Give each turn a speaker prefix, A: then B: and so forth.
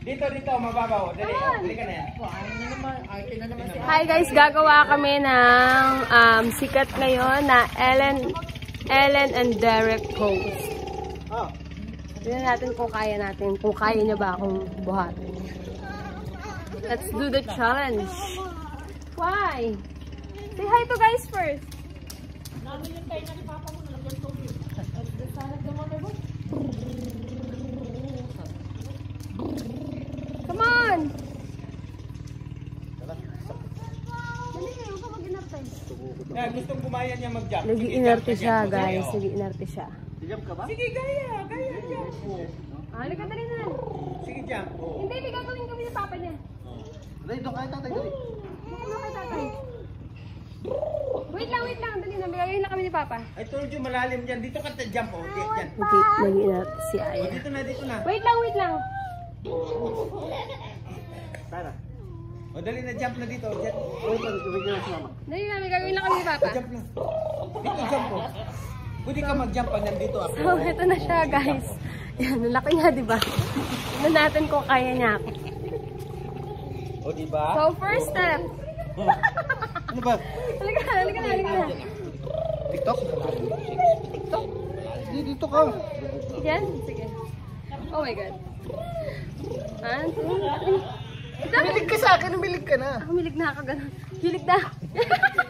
A: Dito, dito, mababaw. Dali, oh, dali ka na yan.
B: Hi guys, gagawa kami ng um, sikat ngayon na Ellen Ellen and Derek post.
A: Oh.
B: Tignan natin kung kaya natin, kung kaya niya ba akong buhatin. Let's do the challenge. Why? Say hi to guys first. Come on! Dali kayo, ka.
A: Eh, gustong kumayan niya mag-jump. Jump ka
B: siya, guys.
A: Sige,
B: Nag-iinarte siya.
A: oh. Sige, gaya. Gaya, jump.
B: Ah, halika, dali na.
A: Sige, jump.
B: Hindi, may gagawin kami ng papa niya.
A: Dali, doon kayo tatay, dali.
B: Baka na kay tatay. Wait lang, wait lang. Dali na, may gagawin na kami ni papa.
A: I told you, malalim dyan. Dito ka jump, oh. Di- Dyan.
B: Hindi, nag-iinarte si
A: Oh,
B: Aya.
A: dito na, dito na.
B: Wait lang, wait lang.
A: Tara. O, dali na, jump na dito. Dyan.
B: Dali na, may gagawin na kami ni papa.
A: Jump na. Dito, jump, oh. Pwede ka mag-jump pag nandito ako.
B: So, ito na siya, guys. Yan, laki niya, di ba? Tignan natin kung kaya niya ako.
A: O, diba?
B: So, first step.
A: Ano ba?
B: Halika na, halika na, halika na.
A: TikTok? TikTok? Dito ka.
B: Yan? Sige. Oh my God. One, two, three. Ito.
A: Umilig ka sa akin, umilig ka na.
B: Humilig na ako ganun. Hilig na.